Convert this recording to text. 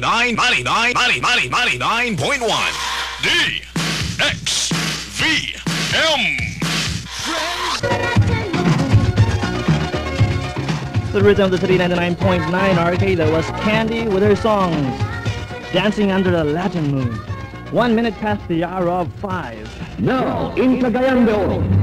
99, 99, 99, 99.1. D, X, V, M. The rhythm of the city 99.9 RK There was Candi with her songs Dancing Under the Latin Moon. One minute past the hour of five. Now, in Cagayan de Oro,